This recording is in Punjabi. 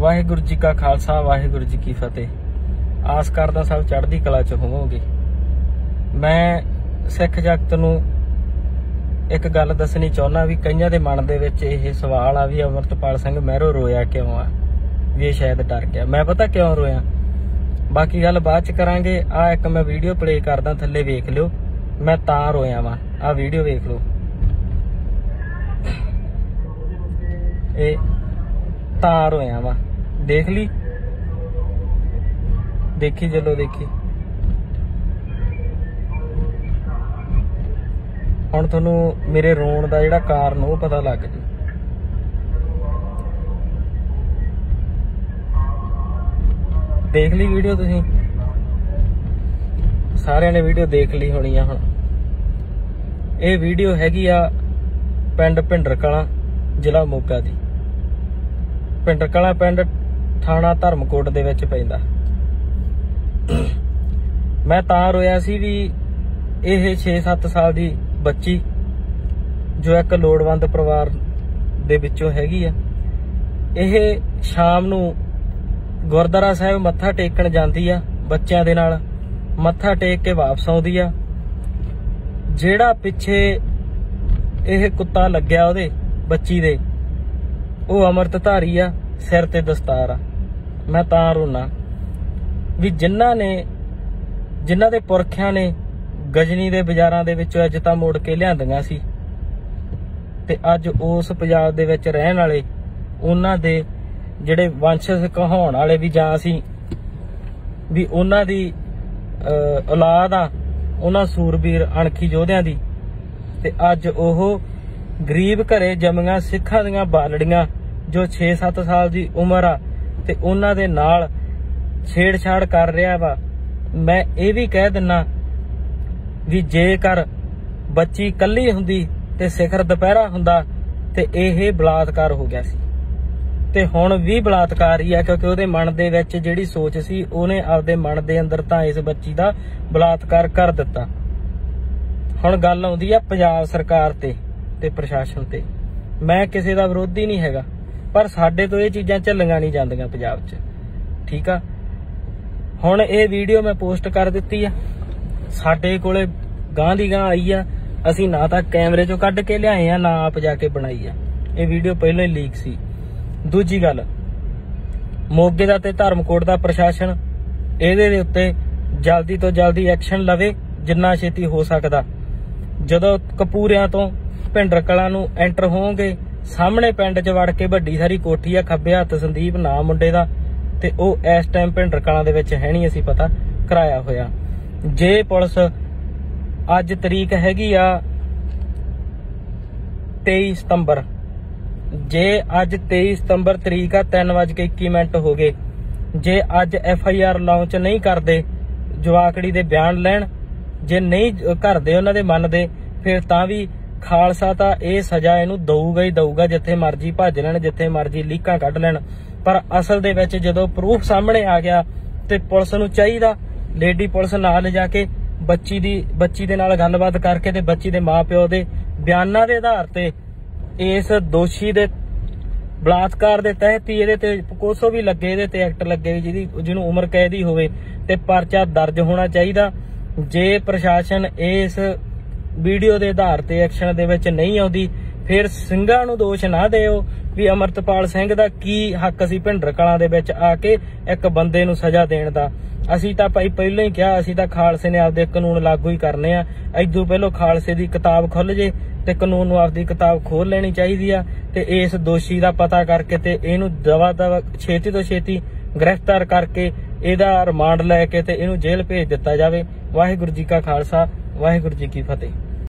ਵਾਹਿਗੁਰੂ ਜੀ ਕਾ ਖਾਲਸਾ, ਵਾਹਿਗੁਰੂ ਜੀ ਕੀ ਫਤਿਹ। ਆਸ ਕਰਦਾ ਸਭ ਚੜ੍ਹਦੀ ਕਲਾ ਚ ਹੋਵੋਗੇ। ਮੈਂ ਸਿੱਖ ਜਗਤ ਨੂੰ ਇੱਕ ਗੱਲ ਦੱਸਣੀ ਚਾਹੁੰਦਾ ਵੀ ਕਈਆਂ ਦੇ ਮਨ ਦੇ ਵਿੱਚ ਇਹ ਸਵਾਲ ਆ ਵੀ ਅਮਰਤਪਾਲ ਸਿੰਘ, ਮਹਿਰੋ ਰੋਇਆ ਕਿਉਂ ਆ? ਵੀ ਇਹ ਸ਼ਾਇਦ ਡਰ ਗਿਆ। ਮੈਂ ਪਤਾ ਕਿਉਂ ਰੋਇਆ? ਬਾਕੀ ਗੱਲ ਬਾਅਦ ਚ ਕਰਾਂਗੇ। ਆ ਇੱਕ ਮੈਂ ਵੀਡੀਓ ਪਲੇ ਕਰਦਾ, ਥੱਲੇ ਵੇਖ ਲਿਓ। ਮੈਂ ਤਾਂ ਰੋਇਆ ਵਾਂ। ਆ ਵੀਡੀਓ ਵੇਖ ਲਓ। ਇਹ ਤਾਂ ਰੋਇਆ ਵਾਂ। ਦੇਖ ਲਈ? ਦੇਖੀ ਚਲੋ ਦੇਖੀ। ਹੁਣ ਤੁਹਾਨੂੰ ਮੇਰੇ ਰੋਣ ਦਾ ਜਿਹੜਾ ਕਾਰਨ ਉਹ ਪਤਾ ਲੱਗ ਜੂ। ਦੇਖ ਲਈ ਵੀਡੀਓ ਤੁਸੀਂ? ਸਾਰਿਆਂ ਨੇ ਵੀਡੀਓ ਦੇਖ ਲਈ ਹੋਣੀ ਆ ਹੁਣ। ਇਹ ਵੀਡੀਓ ਹੈਗੀ ਆ ਪਿੰਡ ਭਿੰਡਰ ਕਲਾਂ ਜ਼ਿਲ੍ਹਾ ਮੋਗਾ ਦੀ। ਭਿੰਡਰ ਕਲਾਂ ਪਿੰਡ ਥਾਣਾ ਧਰਮਕੋਟ ਦੇ ਵਿੱਚ ਪੈਂਦਾ। ਮੈਂ ਤਾਂ ਰੋਇਆ ਸੀ ਵੀ ਇਹ 6-7 ਸਾਲ ਦੀ ਬੱਚੀ ਜੋ ਇੱਕ ਲੋੜਵੰਦ ਪਰਿਵਾਰ ਦੇ ਵਿੱਚੋਂ ਹੈਗੀ ਆ, ਇਹ ਸ਼ਾਮ ਨੂੰ ਗੁਰਦੁਆਰਾ ਸਾਹਿਬ ਮੱਥਾ ਟੇਕਣ ਜਾਂਦੀ ਆ ਬੱਚਿਆਂ ਦੇ ਨਾਲ, ਮੱਥਾ ਟੇਕ ਕੇ ਵਾਪਸ ਆਉਂਦੀ ਆ। ਜਿਹੜਾ ਪਿੱਛੇ ਇਹ ਕੁੱਤਾ ਲੱਗਿਆ ਉਹਦੇ, ਬੱਚੀ ਦੇ, ਉਹ ਅਮਰਤ ਧਾਰੀ ਆ, ਸਿਰ ਤੇ ਦਸਤਾਰ ਆ। ਮੈਂ ਤਾਂ ਰੋਣਾ ਵੀ ਜਿਨ੍ਹਾਂ ਨੇ ਜਿਨ੍ਹਾਂ ਦੇ ਪੁਰਖਿਆਂ ਨੇ ਗਜਨੀ ਦੇ ਬਾਜ਼ਾਰਾਂ ਦੇ ਵਿੱਚੋਂ ਇੱਜ਼ਤਾਂ ਮੋੜ ਕੇ ਲਿਆਂਦੀਆਂ ਸੀ ਤੇ ਅੱਜ ਉਸ ਪੰਜਾਬ ਦੇ ਵਿੱਚ ਰਹਿਣ ਵਾਲੇ ਉਹਨਾਂ ਦੇ ਜਿਹੜੇ ਵੰਸ਼ਜ ਕਹਾਉਣ ਵਾਲੇ ਵੀ ਜਾਂ ਅਸੀਂ ਵੀ ਉਹਨਾਂ ਦੀ ਅਹ, ਔਲਾਦ ਆ ਉਹਨਾਂ ਸੂਰਬੀਰ ਅਣਖੀ ਯੋਧਿਆਂ ਦੀ ਤੇ ਅੱਜ ਉਹ ਗਰੀਬ ਘਰੇ ਜੰਮੀਆਂ ਸਿੱਖਾਂ ਦੀਆਂ ਬਾਲੜੀਆਂ ਜੋ 6-7 ਸਾਲ ਦੀ ਉਮਰ ਆ ਤੇ ਉਹਨਾਂ ਦੇ ਨਾਲ ਛੇੜਛਾੜ ਕਰ ਰਿਹਾ ਵਾ। ਮੈਂ ਇਹ ਵੀ ਕਹਿ ਦਿੰਨਾ ਵੀ ਜੇਕਰ ਬੱਚੀ ਕੱਲੀ ਹੁੰਦੀ ਤੇ ਸਿਖਰ ਦੁਪਹਿਰਾ ਹੁੰਦਾ ਤੇ ਇਹ ਬਲਾਤਕਾਰ ਹੋ ਗਿਆ ਸੀ। ਤੇ ਹੁਣ ਵੀ ਬਲਾਤਕਾਰ ਹੀ ਆ ਕਿਉਂਕਿ ਉਹਦੇ ਮਨ ਦੇ ਵਿੱਚ ਜਿਹੜੀ ਸੋਚ ਸੀ, ਉਹਨੇ ਆਪਦੇ ਮਨ ਦੇ ਅੰਦਰ ਤਾਂ ਇਸ ਬੱਚੀ ਦਾ ਬਲਾਤਕਾਰ ਕਰ ਦਿੱਤਾ। ਹੁਣ ਗੱਲ ਆਉਂਦੀ ਆ ਪੰਜਾਬ ਸਰਕਾਰ ਤੇ ਤੇ ਪ੍ਰਸ਼ਾਸਨ ਤੇ। ਮੈਂ ਕਿਸੇ ਦਾ ਵਿਰੋਧੀ ਨਹੀਂ ਹੈਗਾ। ਪਰ ਸਾਡੇ ਤੋਂ ਇਹ ਚੀਜ਼ਾਂ ਝੱਲੀਆਂ ਨਹੀਂ ਜਾਂਦੀਆਂ ਪੰਜਾਬ 'ਚ। ਠੀਕ ਆ? ਹੁਣ ਇਹ ਵੀਡੀਓ ਮੈਂ ਪੋਸਟ ਕਰ ਦਿੱਤੀ ਆ। ਸਾਡੇ ਕੋਲੇ ਗਾਂ ਦੀ ਗਾਂ ਆਈ ਆ। ਅਸੀਂ ਨਾ ਤਾਂ ਕੈਮਰੇ 'ਚੋਂ ਕੱਢ ਕੇ ਲਿਆਏ ਆ, ਨਾ ਆਪ ਜਾ ਕੇ ਬਣਾਈ ਆ। ਇਹ ਵੀਡੀਓ ਪਹਿਲਾਂ ਹੀ ਲੀਕ ਸੀ। ਦੂਜੀ ਗੱਲ, ਮੋਗੇ ਦਾ ਤੇ ਧਰਮਕੋਟ ਦਾ ਪ੍ਰਸ਼ਾਸਨ ਇਹਦੇ ਦੇ ਉੱਤੇ ਜਲਦੀ ਤੋਂ ਜਲਦੀ ਐਕਸ਼ਨ ਲਵੇ, ਜਿੰਨਾ ਛੇਤੀ ਹੋ ਸਕਦਾ। ਜਦੋਂ ਕਪੂਰਿਆਂ ਤੋਂ ਭਿੰਡਰ ਕਲਾਂ ਨੂੰ ਐਂਟਰ ਹੋਵੋਗੇ ਸਾਹਮਣੇ ਪਿੰਡ 'ਚ ਵੜ ਕੇ ਵੱਡੀ ਸਾਰੀ ਕੋਠੀ ਆ, ਖੱਬੇ ਹੱਥ ਸੰਦੀਪ ਨਾਮ ਮੁੰਡੇ ਦਾ, ਤੇ ਉਹ ਇਸ ਟਾਈਮ ਭਿੰਡਰ ਕਲਾਂ ਦੇ ਵਿੱਚ ਹੈ ਨਹੀਂ, ਅਸੀਂ ਪਤਾ ਕਰਾਇਆ ਹੋਇਆ। ਜੇ ਪੁਲਿਸ ਅੱਜ ਤਰੀਕ ਹੈਗੀ ਆ 23 ਸਤੰਬਰ, ਜੇ ਅੱਜ 23 ਸਤੰਬਰ ਤਰੀਕ ਆ 3:21 ਮਿੰਟ ਹੋ ਗਏ, ਜੇ ਅੱਜ ਐਫ ਆਈ ਆਰ ਲਾਂਚ ਨਹੀਂ ਕਰਦੇ, ਜਵਾਕੜੀ ਦੇ ਬਿਆਨ ਲੈਣ, ਜੇ ਨਹੀਂ ਕਰਦੇ ਉਹਨਾਂ ਦੇ ਮੰਨਦੇ, ਫਿਰ ਤਾਂ ਵੀ ਖਾਲਸਾ ਤਾਂ ਇਹ ਸਜ਼ਾ ਇਹਨੂੰ ਦਊਗਾ ਹੀ ਦਊਗਾ, ਜਿੱਥੇ ਮਰਜ਼ੀ ਭੱਜ ਲੈਣ, ਜਿੱਥੇ ਮਰਜ਼ੀ ਲੀਕਾਂ ਕੱਢ ਲੈਣ। ਪਰ ਅਸਲ ਦੇ ਵਿੱਚ ਜਦੋਂ ਪ੍ਰੂਫ ਸਾਹਮਣੇ ਆ ਗਿਆ ਤੇ ਪੁਲਿਸ ਨੂੰ ਚਾਹੀਦਾ ਲੇਡੀ ਪੁਲਿਸ ਨਾਲ ਲਿਜਾ ਕੇ ਬੱਚੀ ਦੀ, ਬੱਚੀ ਦੇ ਨਾਲ ਗੱਲਬਾਤ ਕਰਕੇ ਤੇ ਬੱਚੀ ਦੇ ਮਾਪਿਓ ਦੇ ਬਿਆਨਾਂ ਦੇ ਆਧਾਰ ਤੇ ਇਸ ਦੋਸ਼ੀ ਦੇ ਬਲਾਤਕਾਰ ਦੇ ਤਹਿਤ ਹੀ ਇਹਦੇ ਤੇ ਕੋਸੋ ਵੀ ਲੱਗੇ, ਇਹਦੇ ਤੇ ਐਕਟ ਲੱਗੇ ਵੀ ਜਿਹਦੀ, ਜਿਹਨੂੰ ਉਮਰ ਕੈਦ ਹੀ ਹੋਵੇ ਤੇ ਪਰਚਾ ਦਰਜ ਹੋਣਾ ਚਾਹੀਦਾ। ਜੇ ਪ੍ਰਸ਼ਾਸਨ ਇਸ ਵੀਡੀਓ ਦੇ ਆਧਾਰ ਤੇ ਐਕਸ਼ਨ ਦੇ ਵਿੱਚ ਨਹੀਂ ਆਉਂਦੀ, ਫਿਰ ਸਿੰਘਾਂ ਨੂੰ ਦੋਸ਼ ਨਾ ਦਿਓ ਵੀ ਅਮਰਤਪਾਲ ਸਿੰਘ ਦਾ ਕੀ ਹੱਕ ਸੀ ਭਿੰਡਰ ਕਲਾਂ ਦੇ ਵਿੱਚ ਆ ਕੇ ਇੱਕ ਬੰਦੇ ਨੂੰ ਸਜ਼ਾ ਦੇਣ ਦਾ। ਅਸੀਂ ਤਾਂ ਭਾਈ ਪਹਿਲਾਂ ਹੀ ਕਿਹਾ, ਅਸੀਂ ਤਾਂ ਖਾਲਸੇ ਨੇ ਆਪਦੇ ਕਾਨੂੰਨ ਲਾਗੂ ਹੀ ਕਰਨੇ ਆ। ਐਦੋਂ ਪਹਿਲਾਂ ਖਾਲਸੇ ਦੀ ਕਿਤਾਬ ਖੁੱਲ ਜੇ ਤੇ ਕਾਨੂੰਨ ਨੂੰ ਆਪਦੀ ਕਿਤਾਬ ਖੋਲ ਲੈਣੀ ਚਾਹੀਦੀ ਆ ਤੇ ਇਸ ਦੋਸ਼ੀ ਦਾ ਪਤਾ ਕਰਕੇ ਤੇ ਇਹਨੂੰ ਦਵਾ ਦਵਾ ਛੇਤੀ ਤੋਂ ਛੇਤੀ ਗ੍ਰਿਫਤਾਰ ਕਰਕੇ ਇਹਦਾ ਰਿਮਾਂਡ ਲੈ ਕੇ ਤੇ ਇਹਨੂੰ ਜੇਲ੍ਹ ਭੇਜ ਦਿੱਤਾ ਜਾਵੇ। ਵਾਹਿਗੁਰੂ ਜੀ ਕਾ ਖਾਲਸਾ, ਵਾਹਿਗੁਰੂ ਜੀ ਕੀ ਫਤਿਹ।